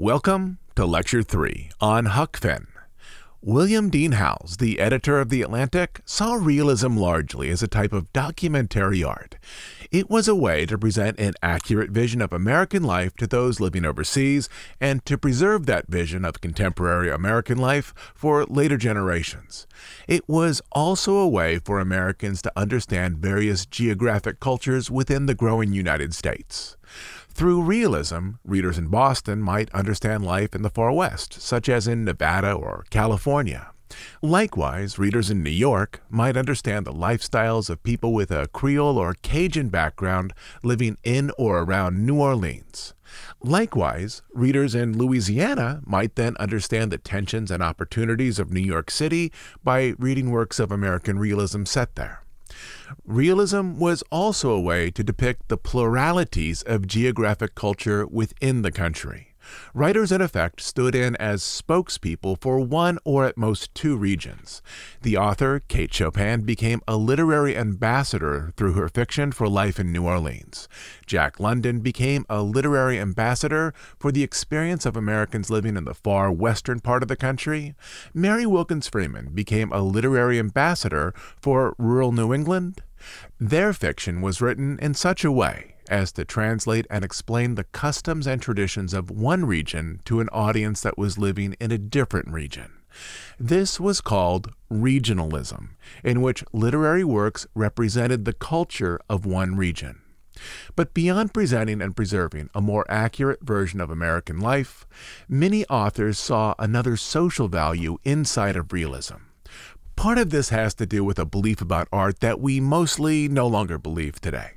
Welcome to Lecture 3 on Huck Finn. William Dean Howells, the editor of The Atlantic, saw realism largely as a type of documentary art. It was a way to present an accurate vision of American life to those living overseas and to preserve that vision of contemporary American life for later generations. It was also a way for Americans to understand various geographic cultures within the growing United States. Through realism, readers in Boston might understand life in the far west, such as in Nevada or California. Likewise, readers in New York might understand the lifestyles of people with a Creole or Cajun background living in or around New Orleans. Likewise, readers in Louisiana might then understand the tensions and opportunities of New York City by reading works of American realism set there. Realism was also a way to depict the pluralities of geographic culture within the country. Writers, in effect, stood in as spokespeople for one or at most two regions. The author, Kate Chopin, became a literary ambassador through her fiction for life in New Orleans. Jack London became a literary ambassador for the experience of Americans living in the far western part of the country. Mary Wilkins Freeman became a literary ambassador for rural New England. Their fiction was written in such a way as to translate and explain the customs and traditions of one region to an audience that was living in a different region. This was called regionalism, in which literary works represented the culture of one region. But beyond presenting and preserving a more accurate version of American life, many authors saw another social value inside of realism. Part of this has to do with a belief about art that we mostly no longer believe today.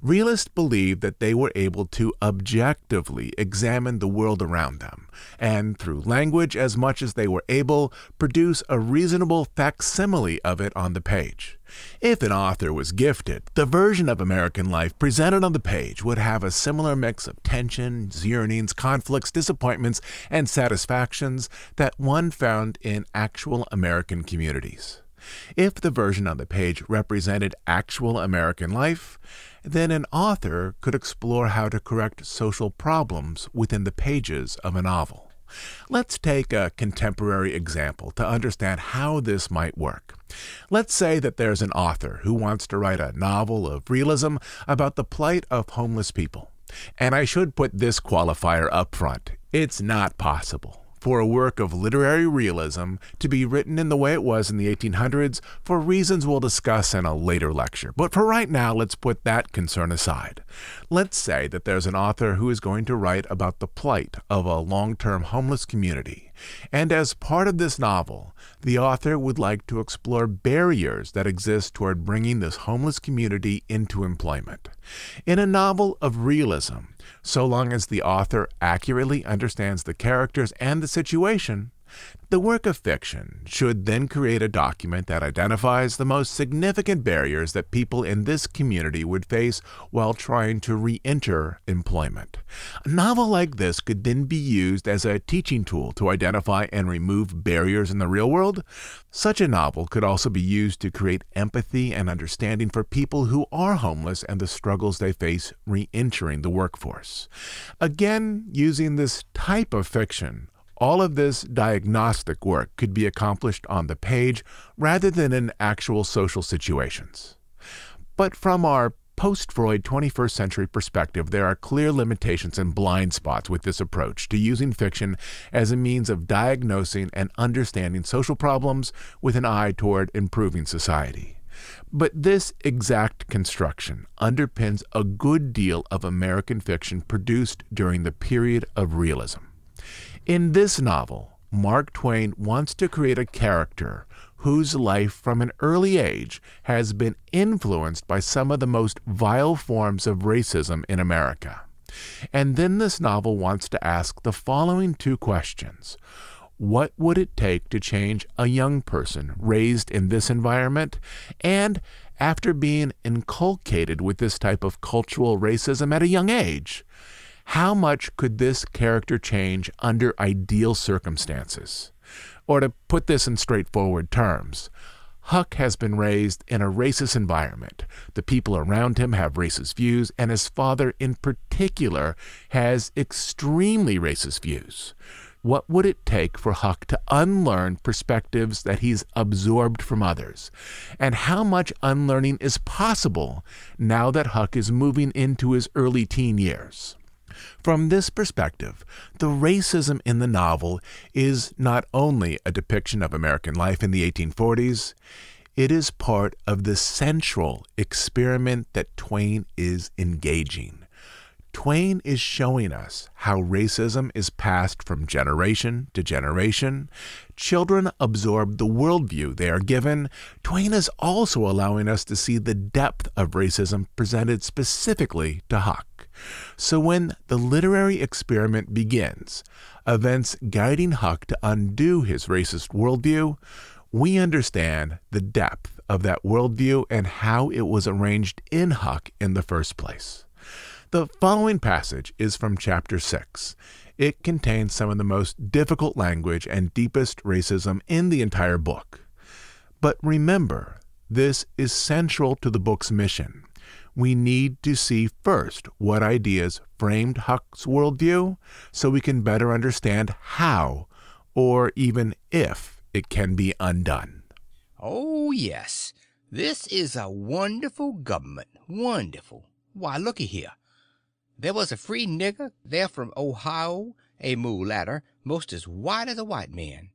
Realists believed that they were able to objectively examine the world around them, and through language as much as they were able, produce a reasonable facsimile of it on the page. If an author was gifted, the version of American life presented on the page would have a similar mix of tensions, yearnings, conflicts, disappointments, and satisfactions that one found in actual American communities. If the version on the page represented actual American life, then an author could explore how to correct social problems within the pages of a novel. Let's take a contemporary example to understand how this might work. Let's say that there's an author who wants to write a novel of realism about the plight of homeless people. And I should put this qualifier up front it's not possible for a work of literary realism to be written in the way it was in the 1800s for reasons we'll discuss in a later lecture. But for right now, let's put that concern aside. Let's say that there's an author who is going to write about the plight of a long term homeless community. And as part of this novel, the author would like to explore barriers that exist toward bringing this homeless community into employment. In a novel of realism, so long as the author accurately understands the characters and the situation, the work of fiction should then create a document that identifies the most significant barriers that people in this community would face while trying to re enter employment. A novel like this could then be used as a teaching tool to identify and remove barriers in the real world. Such a novel could also be used to create empathy and understanding for people who are homeless and the struggles they face re entering the workforce. Again, using this type of fiction all of this diagnostic work could be accomplished on the page rather than in actual social situations. But from our post Freud 21st century perspective, there are clear limitations and blind spots with this approach to using fiction as a means of diagnosing and understanding social problems with an eye toward improving society. But this exact construction underpins a good deal of American fiction produced during the period of realism. In this novel, Mark Twain wants to create a character whose life from an early age has been influenced by some of the most vile forms of racism in America. And then this novel wants to ask the following two questions. What would it take to change a young person raised in this environment? And after being inculcated with this type of cultural racism at a young age, how much could this character change under ideal circumstances? Or to put this in straightforward terms, Huck has been raised in a racist environment. The people around him have racist views, and his father, in particular, has extremely racist views. What would it take for Huck to unlearn perspectives that he's absorbed from others? And how much unlearning is possible now that Huck is moving into his early teen years? From this perspective, the racism in the novel is not only a depiction of American life in the 1840s, it is part of the central experiment that Twain is engaging. Twain is showing us how racism is passed from generation to generation. Children absorb the worldview they are given. Twain is also allowing us to see the depth of racism presented specifically to Huck. So when the literary experiment begins, events guiding Huck to undo his racist worldview, we understand the depth of that worldview and how it was arranged in Huck in the first place. The following passage is from chapter 6. It contains some of the most difficult language and deepest racism in the entire book. But remember, this is central to the book's mission. We need to see first what ideas framed Huck's worldview so we can better understand how, or even if, it can be undone. Oh, yes. This is a wonderful government. Wonderful. Why, looky here. There was a free nigger there from Ohio, a mulatter, most as white as a white man.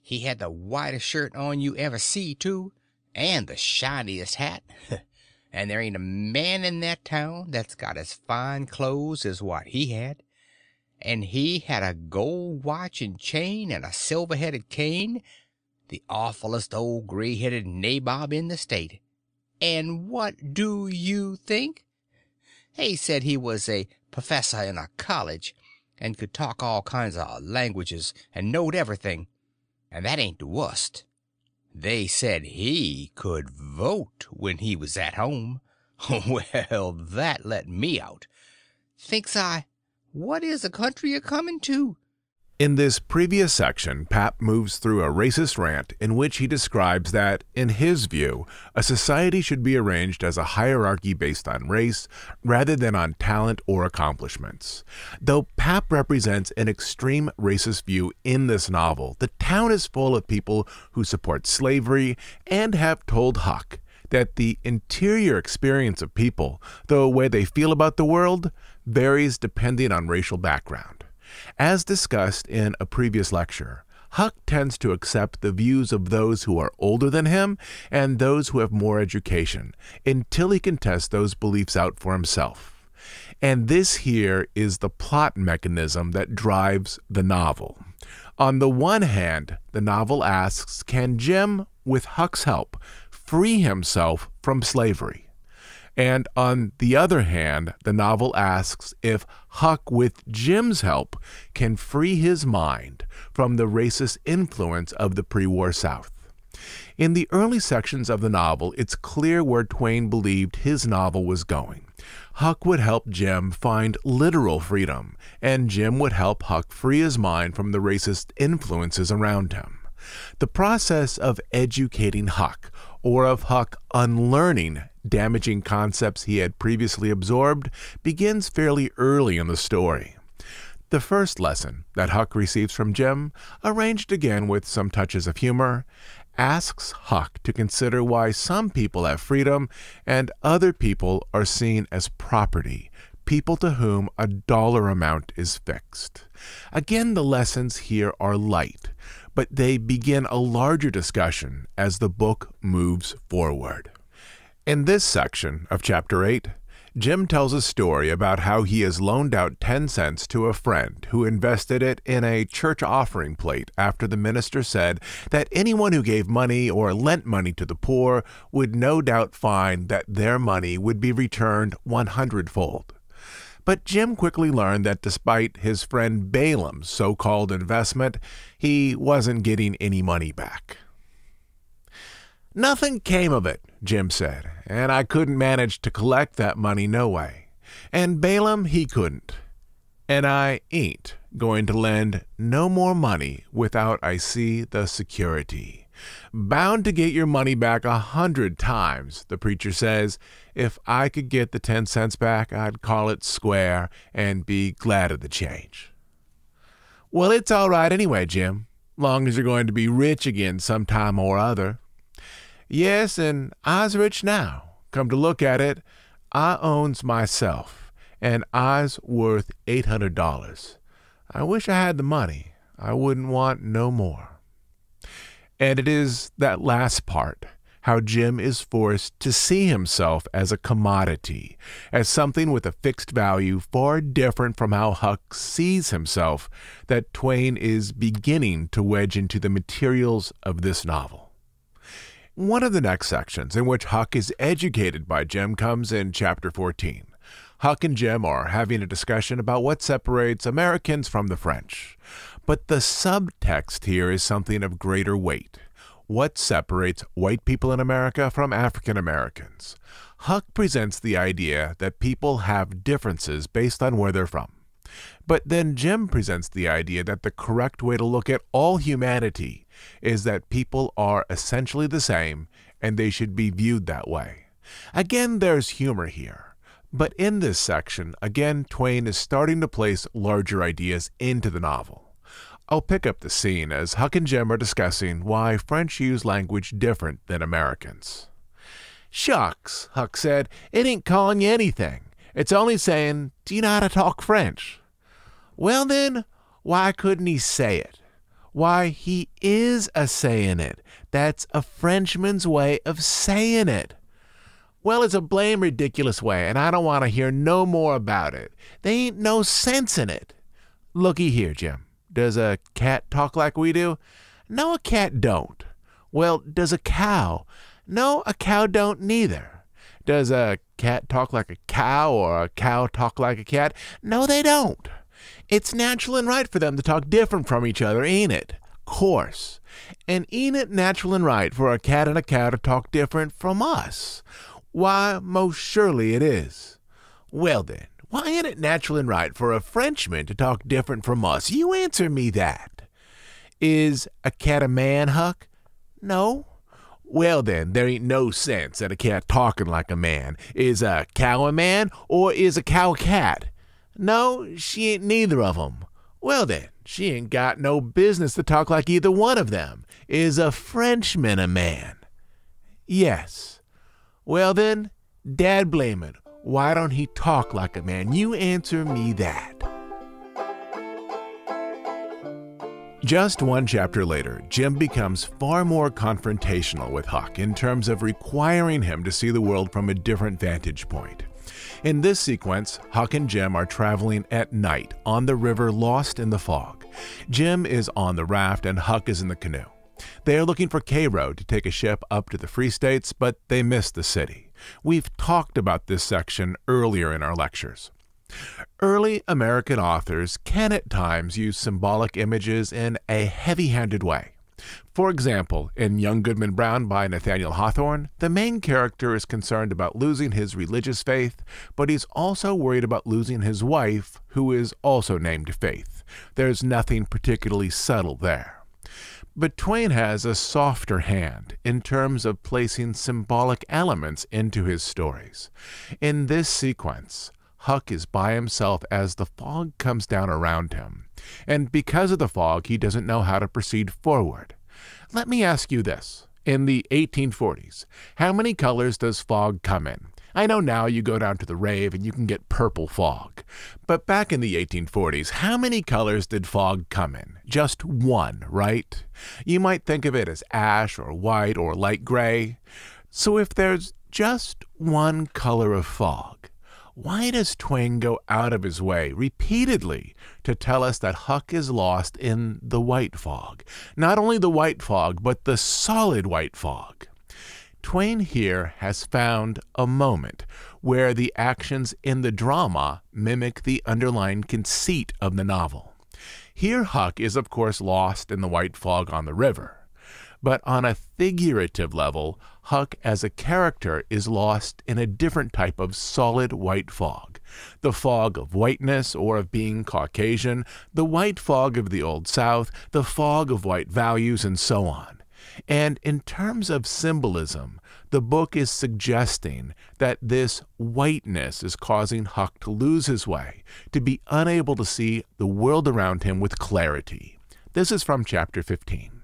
He had the whitest shirt on you ever see, too, and the shiniest hat. and there ain't a man in that town that's got as fine clothes as what he had. And he had a gold watch and chain and a silver-headed cane, the awfulest old gray-headed nabob in the state. And what do you think? He said he was a professor in a college, and could talk all kinds of languages, and knowed everything. And that ain't the worst. They said he could vote when he was at home. well, that let me out. Thinks I, what is the country a coming to? In this previous section, Pap moves through a racist rant in which he describes that, in his view, a society should be arranged as a hierarchy based on race rather than on talent or accomplishments. Though Pap represents an extreme racist view in this novel, the town is full of people who support slavery and have told Huck that the interior experience of people, the way they feel about the world, varies depending on racial background. As discussed in a previous lecture, Huck tends to accept the views of those who are older than him and those who have more education until he can test those beliefs out for himself. And this here is the plot mechanism that drives the novel. On the one hand, the novel asks Can Jim, with Huck's help, free himself from slavery? And on the other hand, the novel asks if Huck, with Jim's help, can free his mind from the racist influence of the pre war South. In the early sections of the novel, it's clear where Twain believed his novel was going. Huck would help Jim find literal freedom, and Jim would help Huck free his mind from the racist influences around him. The process of educating Huck, or of Huck unlearning damaging concepts he had previously absorbed, begins fairly early in the story. The first lesson that Huck receives from Jim, arranged again with some touches of humor, asks Huck to consider why some people have freedom and other people are seen as property, people to whom a dollar amount is fixed. Again, the lessons here are light, but they begin a larger discussion as the book moves forward. In this section of Chapter 8, Jim tells a story about how he has loaned out 10 cents to a friend who invested it in a church offering plate after the minister said that anyone who gave money or lent money to the poor would no doubt find that their money would be returned 100 fold. But Jim quickly learned that despite his friend Balaam's so called investment, he wasn't getting any money back. Nothing came of it, Jim said, and I couldn't manage to collect that money no way. And Balaam, he couldn't. And I ain't going to lend no more money without I see the security. Bound to get your money back a hundred times, the preacher says. If I could get the 10 cents back, I'd call it square and be glad of the change. Well, it's all right anyway, Jim, long as you're going to be rich again sometime or other. Yes, and I's rich now. Come to look at it, I owns myself, and I's worth $800. I wish I had the money. I wouldn't want no more. And it is that last part, how Jim is forced to see himself as a commodity, as something with a fixed value far different from how Huck sees himself, that Twain is beginning to wedge into the materials of this novel. One of the next sections in which Huck is educated by Jim comes in chapter 14. Huck and Jim are having a discussion about what separates Americans from the French. But the subtext here is something of greater weight. What separates white people in America from African Americans? Huck presents the idea that people have differences based on where they're from. But then Jim presents the idea that the correct way to look at all humanity is that people are essentially the same and they should be viewed that way. Again, there's humor here. But in this section, again, Twain is starting to place larger ideas into the novel. I'll pick up the scene as Huck and Jim are discussing why French use language different than Americans. Shucks, Huck said, it ain't calling you anything. It's only saying, Do you know how to talk French? Well, then, why couldn't he say it? Why, he is a saying it. That's a Frenchman's way of saying it. Well, it's a blame ridiculous way, and I don't want to hear no more about it. They ain't no sense in it. Looky here, Jim. Does a cat talk like we do? No, a cat don't. Well, does a cow? No, a cow don't neither. Does a cat talk like a cow or a cow talk like a cat? No, they don't. It's natural and right for them to talk different from each other, ain't it? Course. And ain't it natural and right for a cat and a cow to talk different from us? Why, most surely it is. Well then, why ain't it natural and right for a Frenchman to talk different from us? You answer me that. Is a cat a man, Huck? No. Well then, there ain't no sense in a cat talking like a man. Is a cow a man, or is a cow a cat? No, she ain't neither of 'em. Well then, she ain't got no business to talk like either one of them. Is a Frenchman a man? Yes. Well then, dad blame it. Why don't he talk like a man? You answer me that. Just one chapter later, Jim becomes far more confrontational with Huck in terms of requiring him to see the world from a different vantage point. In this sequence, Huck and Jim are traveling at night on the river lost in the fog. Jim is on the raft and Huck is in the canoe. They are looking for Cairo to take a ship up to the Free States, but they miss the city. We've talked about this section earlier in our lectures. Early American authors can at times use symbolic images in a heavy handed way. For example, in Young Goodman Brown by Nathaniel Hawthorne, the main character is concerned about losing his religious faith, but he's also worried about losing his wife, who is also named Faith. There's nothing particularly subtle there. But Twain has a softer hand in terms of placing symbolic elements into his stories. In this sequence, Huck is by himself as the fog comes down around him, and because of the fog, he doesn't know how to proceed forward. Let me ask you this. In the 1840s, how many colors does fog come in? I know now you go down to the rave and you can get purple fog. But back in the 1840s, how many colors did fog come in? Just one, right? You might think of it as ash or white or light gray. So if there's just one color of fog, why does Twain go out of his way repeatedly to tell us that Huck is lost in the white fog? Not only the white fog, but the solid white fog. Twain here has found a moment where the actions in the drama mimic the underlying conceit of the novel. Here, Huck is, of course, lost in the white fog on the river. But on a figurative level, Huck as a character is lost in a different type of solid white fog. The fog of whiteness or of being Caucasian, the white fog of the Old South, the fog of white values, and so on. And in terms of symbolism, the book is suggesting that this whiteness is causing Huck to lose his way, to be unable to see the world around him with clarity. This is from chapter 15.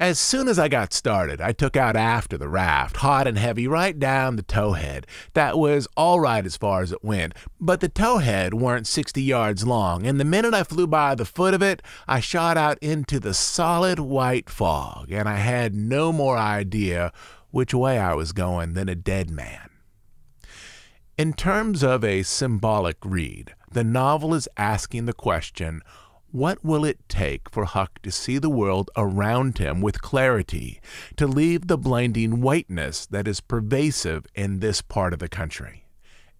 As soon as I got started, I took out after the raft, hot and heavy, right down the towhead. That was all right as far as it went, but the towhead weren't 60 yards long, and the minute I flew by the foot of it, I shot out into the solid white fog, and I had no more idea which way I was going than a dead man. In terms of a symbolic read, the novel is asking the question what will it take for Huck to see the world around him with clarity, to leave the blinding whiteness that is pervasive in this part of the country?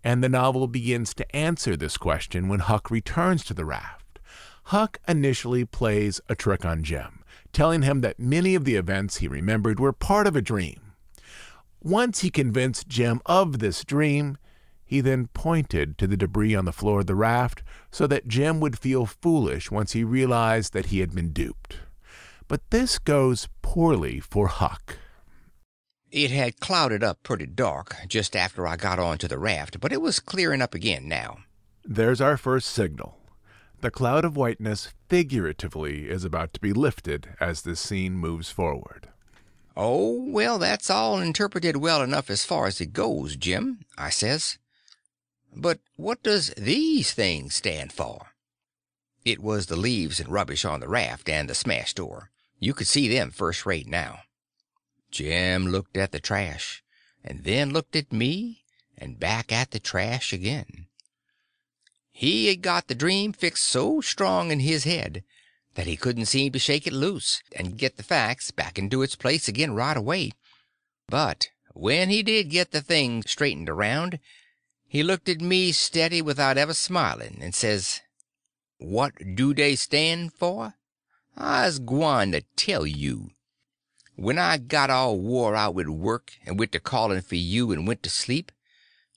And the novel begins to answer this question when Huck returns to the raft. Huck initially plays a trick on Jim, telling him that many of the events he remembered were part of a dream. Once he convinced Jim of this dream, he then pointed to the debris on the floor of the raft so that Jim would feel foolish once he realized that he had been duped. But this goes poorly for Huck. It had clouded up pretty dark just after I got on to the raft, but it was clearing up again now. There's our first signal. The cloud of whiteness figuratively is about to be lifted as the scene moves forward. Oh, well, that's all interpreted well enough as far as it goes, Jim, I says. But what does these things stand for? It was the leaves and rubbish on the raft and the smashed door. You could see them first rate now. Jim looked at the trash, and then looked at me, and back at the trash again. He had got the dream fixed so strong in his head that he couldn't seem to shake it loose and get the facts back into its place again right away. But when he did get the thing straightened around, he looked at me steady without ever smiling, and says, What do they stand for? I's gwine to tell you. When I got all wore out with work and with the callin' for you and went to sleep,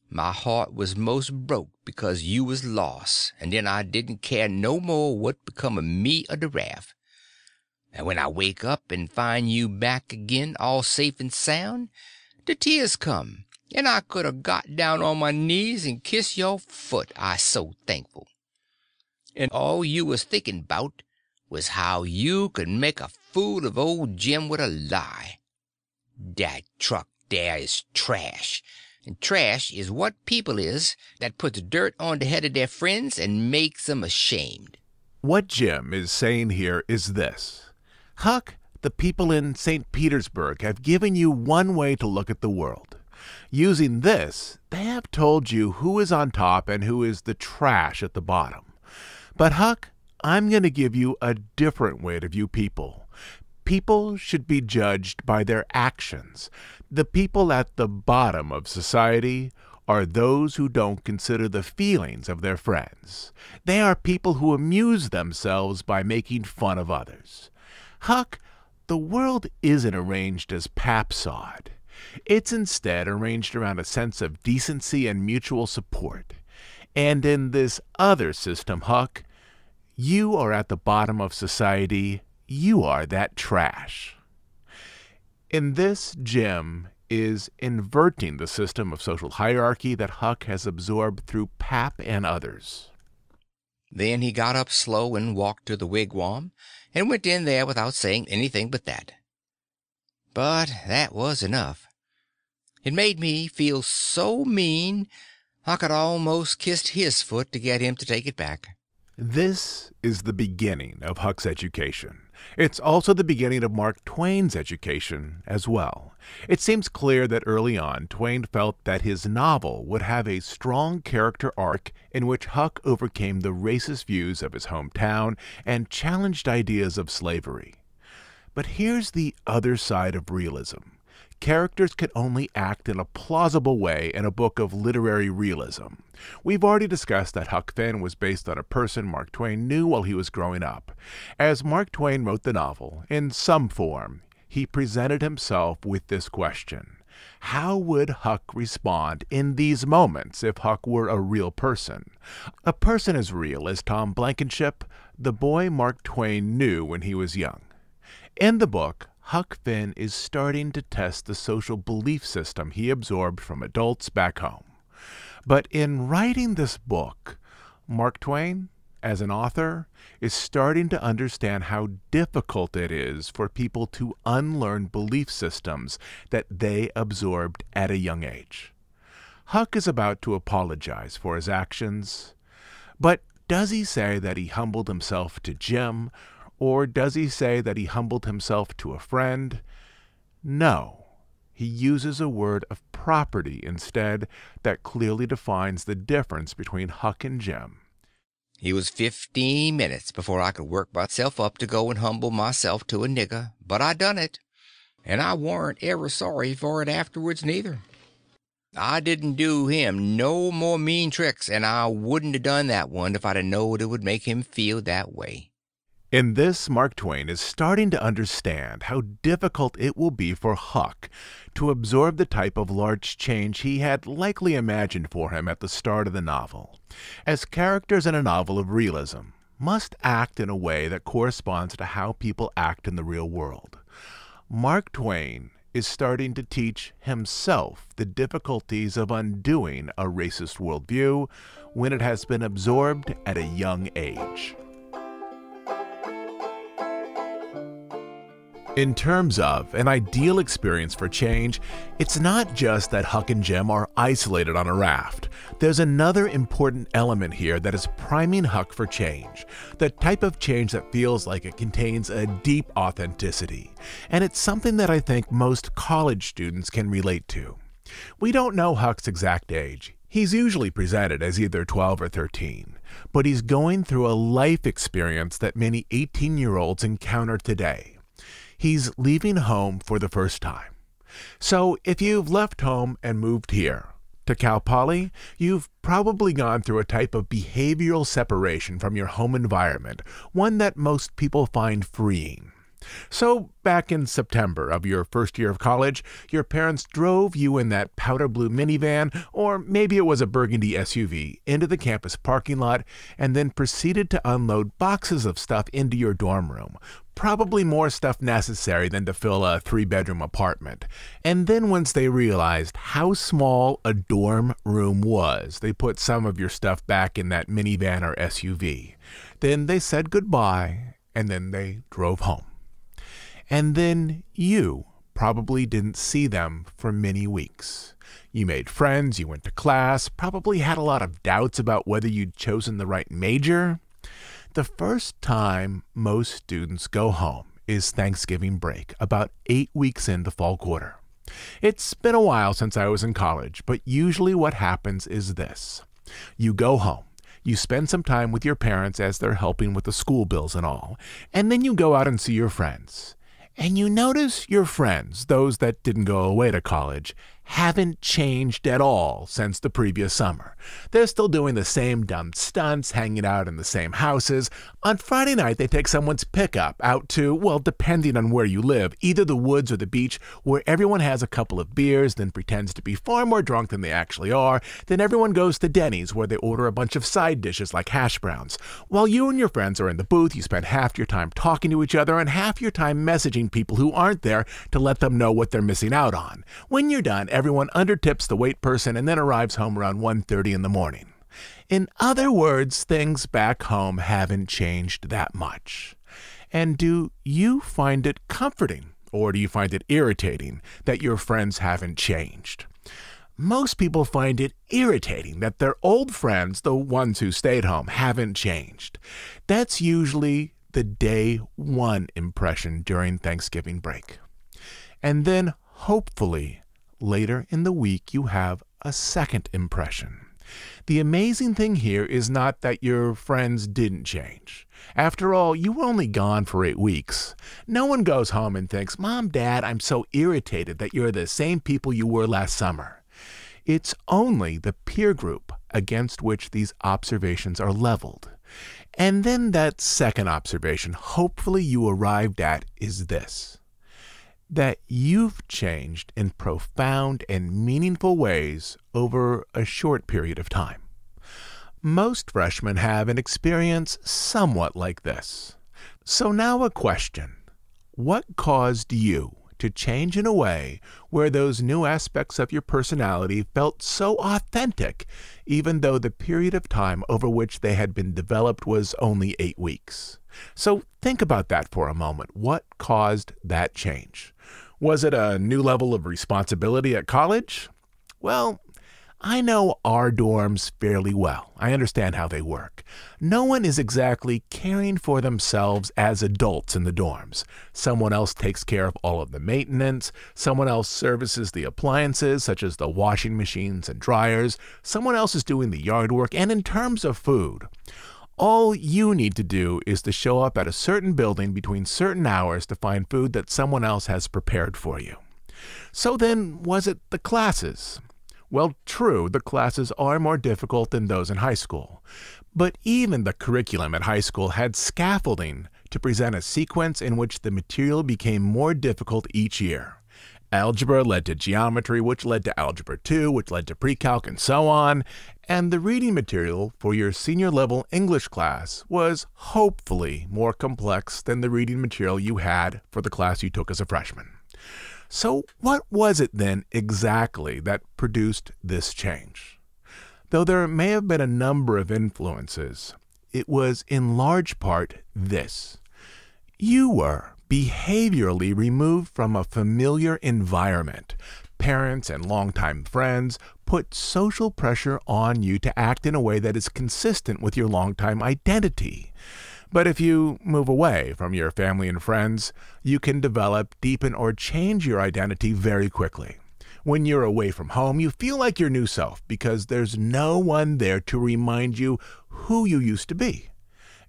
my heart was most broke because you was lost, and then I didn't care no more what become of me or de raft. And when I wake up and find you back again all safe and sound, de tears come, and I could a got down on my knees and kissed your foot, I so thankful. And all you was thinking 'bout was how you could make a fool of old Jim with a lie. That truck there is trash, and trash is what people is that puts dirt on the head of their friends and makes 'em ashamed. What Jim is saying here is this Huck, the people in St. Petersburg have given you one way to look at the world. Using this, they have told you who is on top and who is the trash at the bottom. But, Huck, I'm going to give you a different way to view people. People should be judged by their actions. The people at the bottom of society are those who don't consider the feelings of their friends. They are people who amuse themselves by making fun of others. Huck, the world isn't arranged as Pap saw it. It's instead arranged around a sense of decency and mutual support. And in this other system, Huck, you are at the bottom of society. You are that trash. In this, Jim is inverting the system of social hierarchy that Huck has absorbed through Pap and others. Then he got up slow and walked to the wigwam, and went in there without saying anything but that. But that was enough. It made me feel so mean I could almost kissed his foot to get him to take it back. This is the beginning of Huck's education. It's also the beginning of Mark Twain's education as well. It seems clear that early on Twain felt that his novel would have a strong character arc in which Huck overcame the racist views of his hometown and challenged ideas of slavery. But here's the other side of realism characters can only act in a plausible way in a book of literary realism. We've already discussed that Huck Finn was based on a person Mark Twain knew while he was growing up. As Mark Twain wrote the novel, in some form, he presented himself with this question. How would Huck respond in these moments if Huck were a real person? A person as real as Tom Blankenship, the boy Mark Twain knew when he was young. In the book, Huck Finn is starting to test the social belief system he absorbed from adults back home. But in writing this book, Mark Twain, as an author, is starting to understand how difficult it is for people to unlearn belief systems that they absorbed at a young age. Huck is about to apologize for his actions, but does he say that he humbled himself to Jim, or does he say that he humbled himself to a friend? No. He uses a word of property instead that clearly defines the difference between Huck and Jim. He was fifteen minutes before I could work myself up to go and humble myself to a nigger, but I done it, and I warn't ever sorry for it afterwards neither. I didn't do him no more mean tricks, and I wouldn't have done that one if I'd a knowed it would make him feel that way. In this, Mark Twain is starting to understand how difficult it will be for Huck to absorb the type of large change he had likely imagined for him at the start of the novel, as characters in a novel of realism must act in a way that corresponds to how people act in the real world. Mark Twain is starting to teach himself the difficulties of undoing a racist worldview when it has been absorbed at a young age. In terms of an ideal experience for change, it's not just that Huck and Jim are isolated on a raft. There's another important element here that is priming Huck for change, the type of change that feels like it contains a deep authenticity. And it's something that I think most college students can relate to. We don't know Huck's exact age. He's usually presented as either 12 or 13, but he's going through a life experience that many 18 year olds encounter today he's leaving home for the first time. So if you've left home and moved here to Cal Poly, you've probably gone through a type of behavioral separation from your home environment, one that most people find freeing. So, back in September of your first year of college, your parents drove you in that powder blue minivan, or maybe it was a burgundy SUV, into the campus parking lot and then proceeded to unload boxes of stuff into your dorm room, probably more stuff necessary than to fill a three bedroom apartment. And then once they realized how small a dorm room was, they put some of your stuff back in that minivan or SUV. Then they said goodbye, and then they drove home. And then you probably didn't see them for many weeks. You made friends, you went to class, probably had a lot of doubts about whether you'd chosen the right major. The first time most students go home is Thanksgiving break, about eight weeks into fall quarter. It's been a while since I was in college, but usually what happens is this you go home. You spend some time with your parents as they're helping with the school bills and all, and then you go out and see your friends. And you notice your friends, those that didn't go away to college, haven't changed at all since the previous summer. They're still doing the same dumb stunts, hanging out in the same houses. On Friday night, they take someone's pickup out to, well, depending on where you live, either the woods or the beach, where everyone has a couple of beers, then pretends to be far more drunk than they actually are. Then everyone goes to Denny's, where they order a bunch of side dishes like hash browns. While you and your friends are in the booth, you spend half your time talking to each other and half your time messaging people who aren't there to let them know what they're missing out on. When you're done, everyone undertips the wait person and then arrives home around 1:30 in the morning. In other words, things back home haven't changed that much. And do you find it comforting or do you find it irritating that your friends haven't changed? Most people find it irritating that their old friends, the ones who stayed home, haven't changed. That's usually the day one impression during Thanksgiving break. And then, hopefully, Later in the week, you have a second impression. The amazing thing here is not that your friends didn't change. After all, you were only gone for eight weeks. No one goes home and thinks, Mom, Dad, I'm so irritated that you're the same people you were last summer. It's only the peer group against which these observations are leveled. And then that second observation, hopefully you arrived at, is this that you've changed in profound and meaningful ways over a short period of time. Most freshmen have an experience somewhat like this. So now a question. what caused you to change in a way where those new aspects of your personality felt so authentic, even though the period of time over which they had been developed was only eight weeks. So think about that for a moment. What caused that change? Was it a new level of responsibility at college? Well, I know our dorms fairly well. I understand how they work. No one is exactly caring for themselves as adults in the dorms. Someone else takes care of all of the maintenance, someone else services the appliances, such as the washing machines and dryers, someone else is doing the yard work, and in terms of food, all you need to do is to show up at a certain building between certain hours to find food that someone else has prepared for you. So then, was it the classes? Well, true, the classes are more difficult than those in high school. But even the curriculum at high school had scaffolding to present a sequence in which the material became more difficult each year. Algebra led to geometry, which led to Algebra 2, which led to pre-calc, and so on. And the reading material for your senior level English class was hopefully more complex than the reading material you had for the class you took as a freshman. So, what was it then exactly that produced this change? Though there may have been a number of influences, it was in large part this. You were behaviorally removed from a familiar environment. Parents and longtime friends put social pressure on you to act in a way that is consistent with your longtime identity. But if you move away from your family and friends, you can develop, deepen, or change your identity very quickly. When you're away from home, you feel like your new self because there's no one there to remind you who you used to be.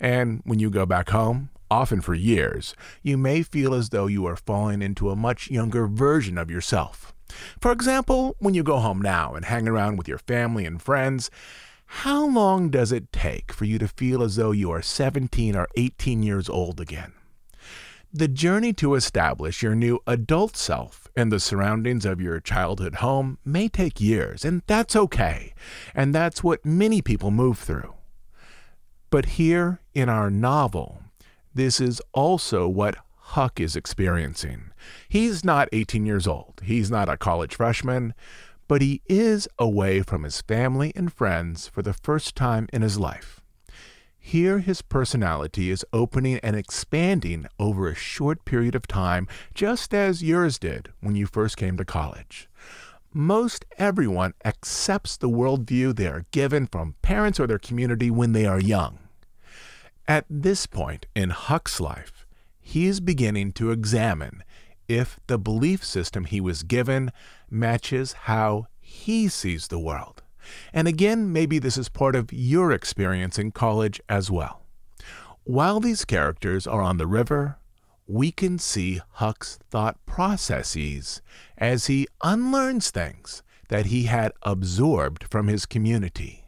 And when you go back home, often for years, you may feel as though you are falling into a much younger version of yourself. For example, when you go home now and hang around with your family and friends, how long does it take for you to feel as though you are 17 or 18 years old again? The journey to establish your new adult self in the surroundings of your childhood home may take years, and that's okay. And that's what many people move through. But here in our novel, this is also what Huck is experiencing. He's not 18 years old, he's not a college freshman, but he is away from his family and friends for the first time in his life. Here, his personality is opening and expanding over a short period of time, just as yours did when you first came to college. Most everyone accepts the worldview they are given from parents or their community when they are young. At this point in Huck's life, he is beginning to examine if the belief system he was given matches how he sees the world. And again, maybe this is part of your experience in college as well. While these characters are on the river, we can see Huck's thought processes as he unlearns things that he had absorbed from his community.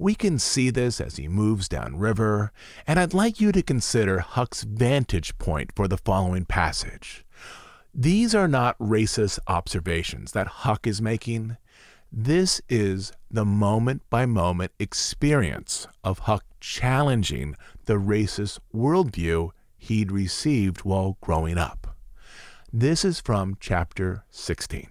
We can see this as he moves downriver, and I'd like you to consider Huck's vantage point for the following passage. These are not racist observations that Huck is making. This is the moment by moment experience of Huck challenging the racist worldview he'd received while growing up. This is from chapter 16.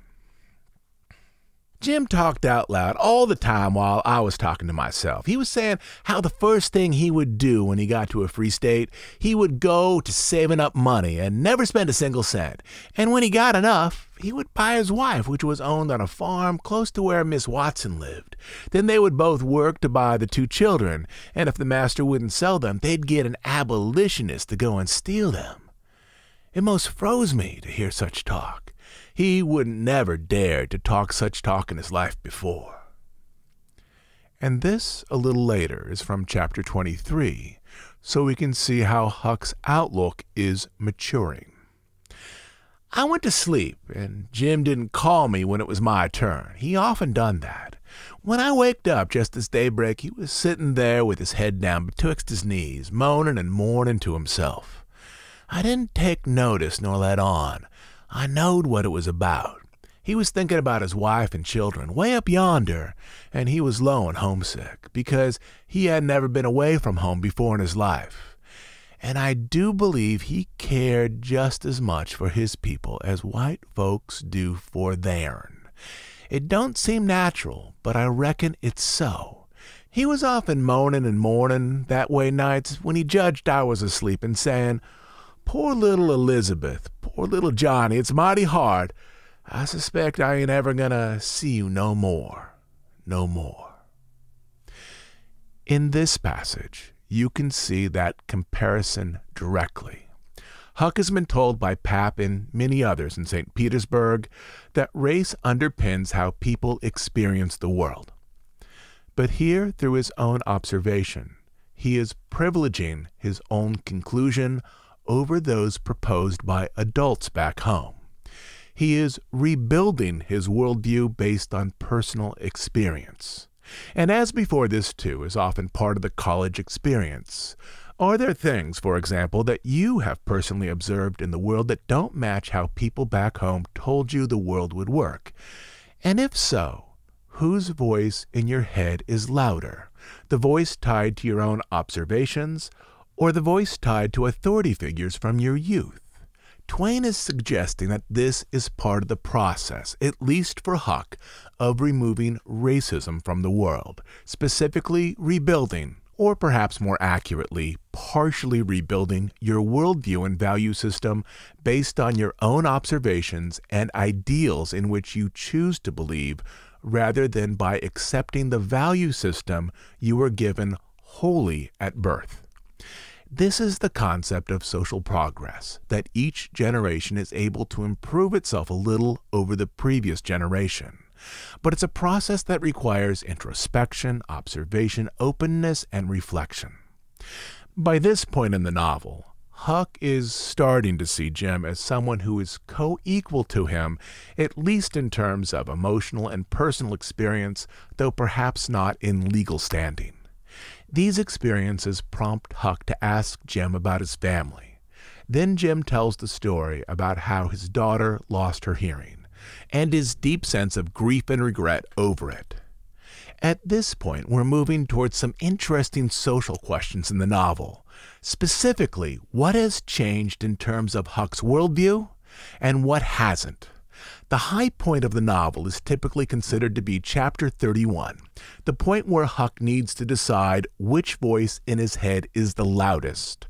Jim talked out loud all the time while I was talking to myself. He was saying how the first thing he would do when he got to a free state, he would go to saving up money and never spend a single cent. And when he got enough, he would buy his wife, which was owned on a farm close to where Miss Watson lived. Then they would both work to buy the two children, and if the master wouldn't sell them, they'd get an abolitionist to go and steal them. It most froze me to hear such talk. He would never dared to talk such talk in his life before. And this, a little later, is from chapter 23, so we can see how Huck's outlook is maturing. I went to sleep, and Jim didn't call me when it was my turn. He often done that. When I waked up just as daybreak, he was sitting there with his head down betwixt his knees, moaning and mourning to himself. I didn't take notice nor let on, I knowed what it was about. He was thinking about his wife and children way up yonder, and he was low and homesick because he had never been away from home before in his life. and I do believe he cared just as much for his people as white folks do for theirn. It don't seem natural, but I reckon it's so. He was often moaning and mourning that way nights when he judged I was asleep and saying, Poor little Elizabeth, poor little Johnny, it's mighty hard. I suspect I ain't ever gonna see you no more, no more. In this passage, you can see that comparison directly. Huck has been told by Pap and many others in St. Petersburg that race underpins how people experience the world. But here, through his own observation, he is privileging his own conclusion over those proposed by adults back home. He is rebuilding his worldview based on personal experience. And as before, this too is often part of the college experience. Are there things, for example, that you have personally observed in the world that don't match how people back home told you the world would work? And if so, whose voice in your head is louder? The voice tied to your own observations, or the voice tied to authority figures from your youth? Twain is suggesting that this is part of the process, at least for Huck, of removing racism from the world, specifically rebuilding or perhaps more accurately, partially rebuilding your worldview and value system based on your own observations and ideals in which you choose to believe, rather than by accepting the value system you were given wholly at birth. This is the concept of social progress, that each generation is able to improve itself a little over the previous generation. But it's a process that requires introspection, observation, openness, and reflection. By this point in the novel, Huck is starting to see Jim as someone who is co equal to him, at least in terms of emotional and personal experience, though perhaps not in legal standing. These experiences prompt Huck to ask Jim about his family. Then Jim tells the story about how his daughter lost her hearing and his deep sense of grief and regret over it. At this point, we're moving towards some interesting social questions in the novel. Specifically, what has changed in terms of Huck's worldview and what hasn't? The high point of the novel is typically considered to be chapter 31, the point where Huck needs to decide which voice in his head is the loudest,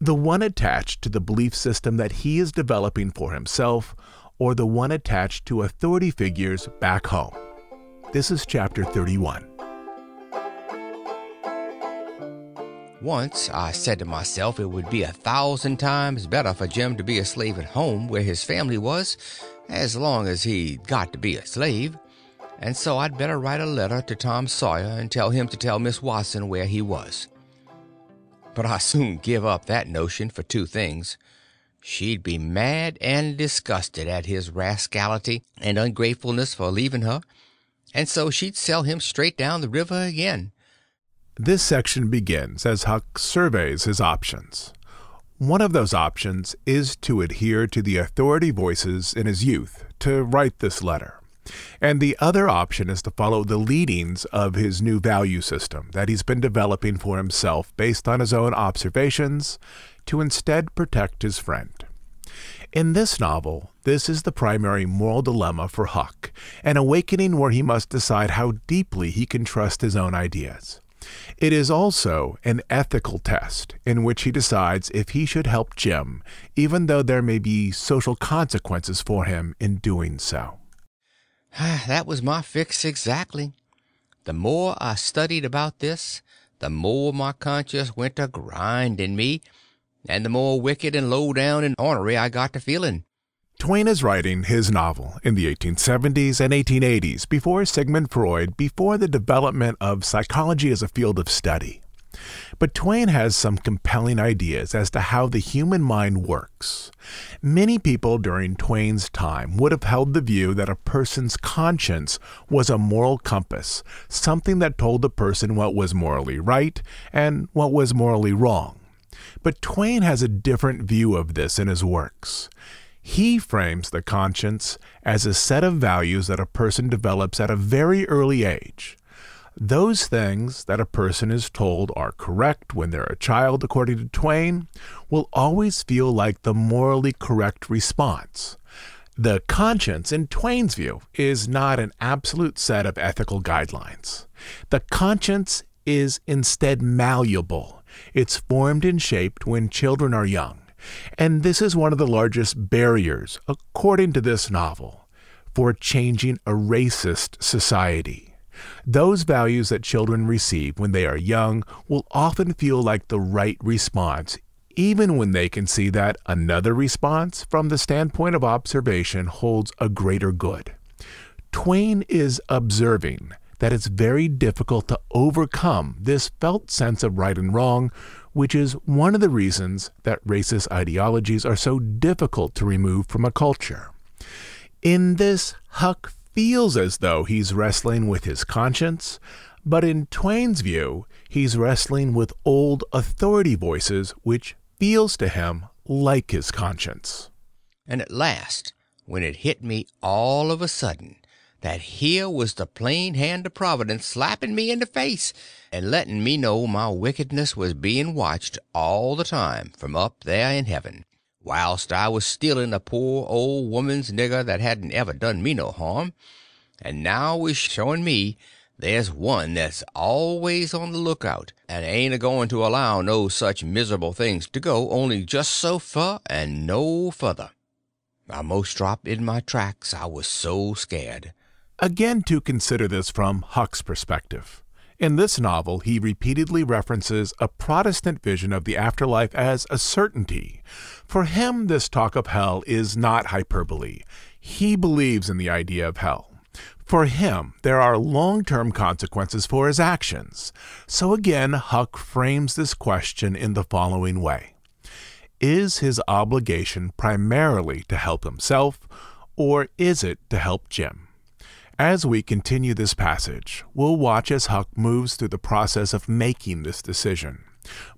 the one attached to the belief system that he is developing for himself, or the one attached to authority figures back home. This is chapter 31. Once I said to myself it would be a thousand times better for Jim to be a slave at home where his family was, as long as he'd got to be a slave, and so I'd better write a letter to Tom Sawyer and tell him to tell Miss Watson where he was. But I soon give up that notion for two things. She'd be mad and disgusted at his rascality and ungratefulness for leaving her, and so she'd sell him straight down the river again. This section begins as Huck surveys his options. One of those options is to adhere to the authority voices in his youth, to write this letter. And the other option is to follow the leadings of his new value system that he's been developing for himself based on his own observations to instead protect his friend. In this novel, this is the primary moral dilemma for Huck, an awakening where he must decide how deeply he can trust his own ideas. It is also an ethical test in which he decides if he should help Jim, even though there may be social consequences for him in doing so. that was my fix exactly. The more I studied about this, the more my conscience went to grinding me, and the more wicked and low down and ornery I got to feeling. Twain is writing his novel in the 1870s and 1880s before Sigmund Freud, before the development of psychology as a field of study. But Twain has some compelling ideas as to how the human mind works. Many people during Twain's time would have held the view that a person's conscience was a moral compass, something that told a person what was morally right and what was morally wrong. But Twain has a different view of this in his works. He frames the conscience as a set of values that a person develops at a very early age. Those things that a person is told are correct when they're a child, according to Twain, will always feel like the morally correct response. The conscience, in Twain's view, is not an absolute set of ethical guidelines. The conscience is instead malleable. It's formed and shaped when children are young. And this is one of the largest barriers, according to this novel, for changing a racist society. Those values that children receive when they are young will often feel like the right response, even when they can see that another response from the standpoint of observation holds a greater good. Twain is observing that it's very difficult to overcome this felt sense of right and wrong, which is one of the reasons that racist ideologies are so difficult to remove from a culture. In this, Huck feels as though he's wrestling with his conscience, but in Twain's view, he's wrestling with old authority voices which feels to him like his conscience. And at last, when it hit me all of a sudden that here was the plain hand of Providence slapping me in the face and letting me know my wickedness was being watched all the time from up there in heaven, whilst I was stealing a poor old woman's nigger that hadn't ever done me no harm, and now was showing me there's one that's always on the lookout and ain't a going to allow no such miserable things to go only just so fur and no further. I most dropped in my tracks, I was so scared. Again, to consider this from Huck's perspective. In this novel, he repeatedly references a Protestant vision of the afterlife as a certainty. For him, this talk of hell is not hyperbole. He believes in the idea of hell. For him, there are long term consequences for his actions. So again, Huck frames this question in the following way Is his obligation primarily to help himself, or is it to help Jim? As we continue this passage, we'll watch as Huck moves through the process of making this decision.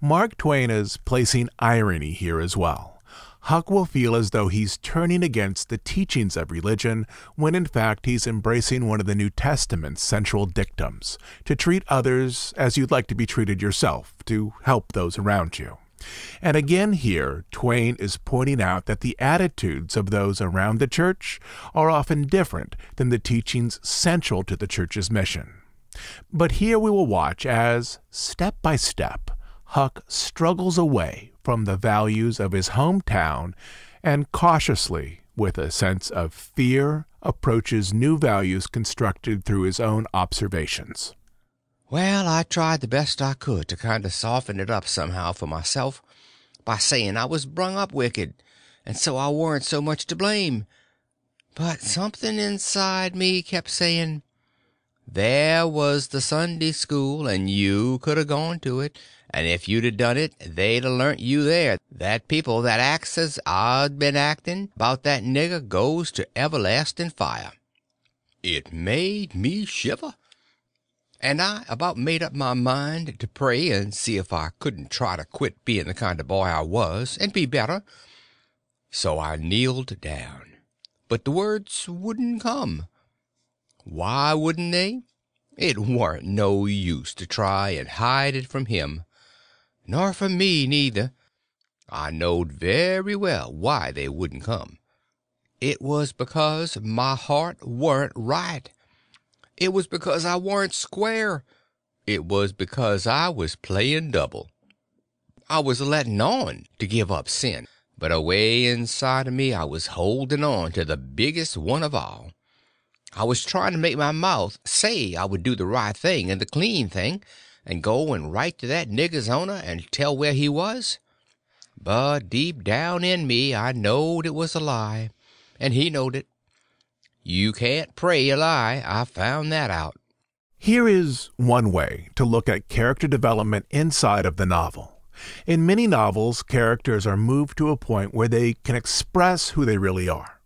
Mark Twain is placing irony here as well. Huck will feel as though he's turning against the teachings of religion when in fact he's embracing one of the New Testament's central dictums to treat others as you'd like to be treated yourself, to help those around you. And again, here, Twain is pointing out that the attitudes of those around the church are often different than the teachings central to the church's mission. But here we will watch as, step by step, Huck struggles away from the values of his hometown and cautiously, with a sense of fear, approaches new values constructed through his own observations. Well, I tried the best I could to kind of soften it up somehow for myself by saying I was brung up wicked, and so I warn't so much to blame. But something inside me kept saying, there was the Sunday school, and you could a gone to it, and if you'd a done it they'd a learnt you there that people that acts as I'd been acting about that nigger goes to everlasting fire. It made me shiver and I about made up my mind to pray and see if I couldn't try to quit being the kind of boy I was and be better. So I kneeled down, but the words wouldn't come. Why wouldn't they? It warn't no use to try and hide it from him, nor from me neither. I knowed very well why they wouldn't come. It was because my heart warn't right. It was because I warn't square. It was because I was playing double. I was letting on to give up sin, but away inside of me I was holding on to the biggest one of all. I was trying to make my mouth say I would do the right thing and the clean thing, and go and write to that nigger's owner and tell where he was. But deep down in me I knowed it was a lie, and he knowed it. You can't pray a lie. I found that out. Here is one way to look at character development inside of the novel. In many novels, characters are moved to a point where they can express who they really are.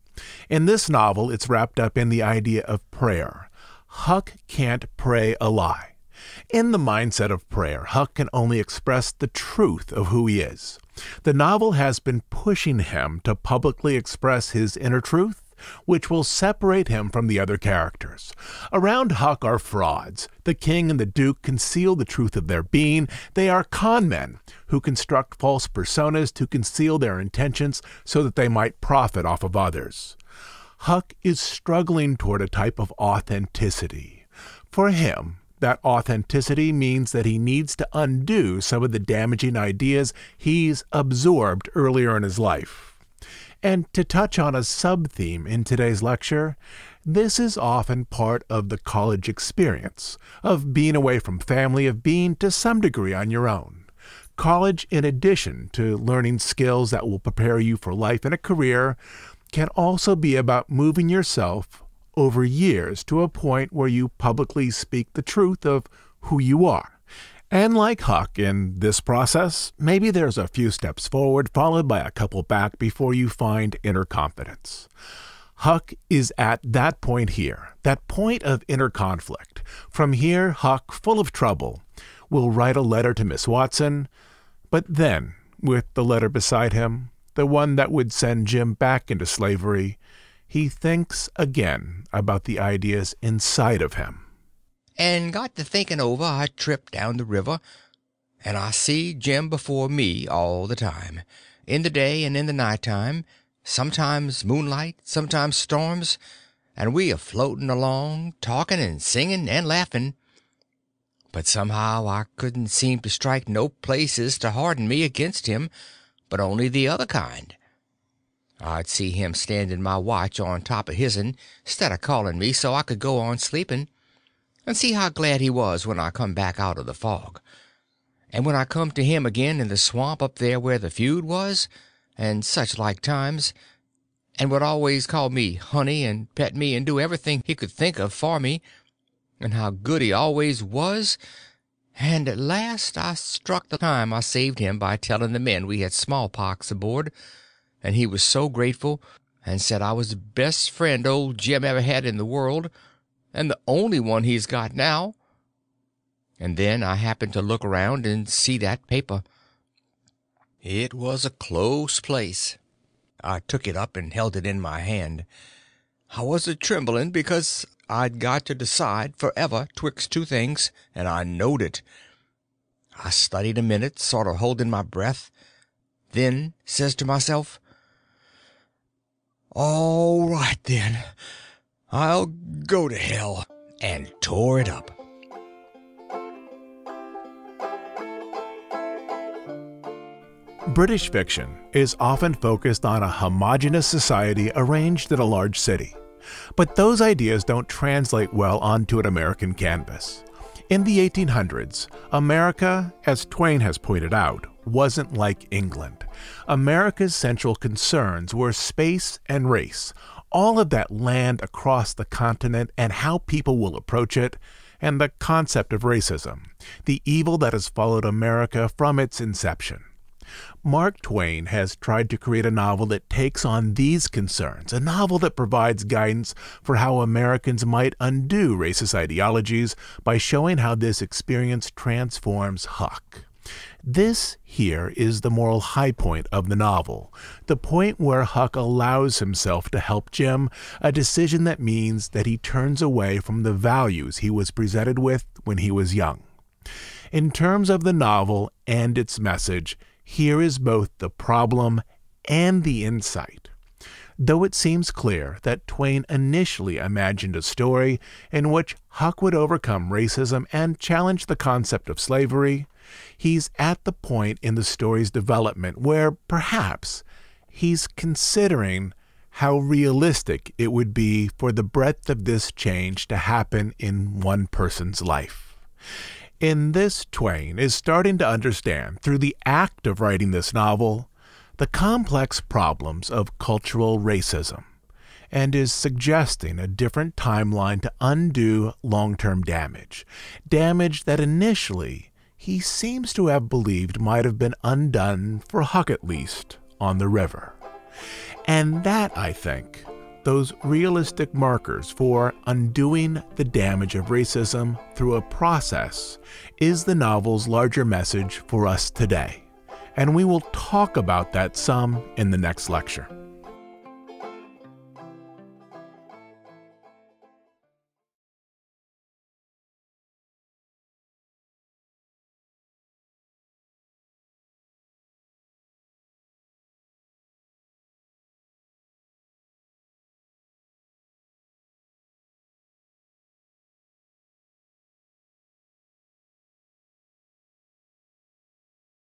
In this novel, it's wrapped up in the idea of prayer. Huck can't pray a lie. In the mindset of prayer, Huck can only express the truth of who he is. The novel has been pushing him to publicly express his inner truth which will separate him from the other characters. Around Huck are frauds. The king and the duke conceal the truth of their being. They are con men who construct false personas to conceal their intentions so that they might profit off of others. Huck is struggling toward a type of authenticity. For him, that authenticity means that he needs to undo some of the damaging ideas he's absorbed earlier in his life. And to touch on a sub theme in today's lecture, this is often part of the college experience, of being away from family, of being to some degree on your own. College, in addition to learning skills that will prepare you for life and a career, can also be about moving yourself over years to a point where you publicly speak the truth of who you are. And like Huck in this process, maybe there's a few steps forward followed by a couple back before you find inner confidence. Huck is at that point here, that point of inner conflict. From here, Huck, full of trouble, will write a letter to Miss Watson, but then, with the letter beside him, the one that would send Jim back into slavery, he thinks again about the ideas inside of him. And got to thinking over our trip down the river, and I see Jim before me all the time, in the day and in the night time, sometimes moonlight, sometimes storms, and we a floating along, talking and singing and laughing. But somehow I couldn't seem to strike no places to harden me against him, but only the other kind. I'd see him standing my watch on top of his'n, stead of calling me so I could go on sleeping, and see how glad he was when I come back out of the fog. And when I come to him again in the swamp up there where the feud was, and such like times, and would always call me honey and pet me and do everything he could think of for me, and how good he always was, and at last I struck the time I saved him by telling the men we had smallpox aboard, and he was so grateful, and said I was the best friend old Jim ever had in the world, and the only one he's got now. And then I happened to look around and see that paper. It was a close place. I took it up and held it in my hand. I was a trembling because I'd got to decide forever twixt two things, and I knowed it. I studied a minute, sort of holding my breath, then says to myself, all right, then. I'll go to hell. And tore it up. British fiction is often focused on a homogenous society arranged in a large city. But those ideas don't translate well onto an American canvas. In the 1800s, America, as Twain has pointed out, wasn't like England. America's central concerns were space and race, all of that land across the continent and how people will approach it, and the concept of racism, the evil that has followed America from its inception. Mark Twain has tried to create a novel that takes on these concerns, a novel that provides guidance for how Americans might undo racist ideologies by showing how this experience transforms Huck. This here is the moral high point of the novel, the point where Huck allows himself to help Jim, a decision that means that he turns away from the values he was presented with when he was young. In terms of the novel and its message, here is both the problem and the insight. Though it seems clear that Twain initially imagined a story in which Huck would overcome racism and challenge the concept of slavery, he's at the point in the story's development where perhaps he's considering how realistic it would be for the breadth of this change to happen in one person's life. In this, Twain is starting to understand, through the act of writing this novel, the complex problems of cultural racism, and is suggesting a different timeline to undo long term damage, damage that initially he seems to have believed might have been undone, for Huck at least, on the river. And that, I think, those realistic markers for undoing the damage of racism through a process is the novel's larger message for us today. And we will talk about that some in the next lecture.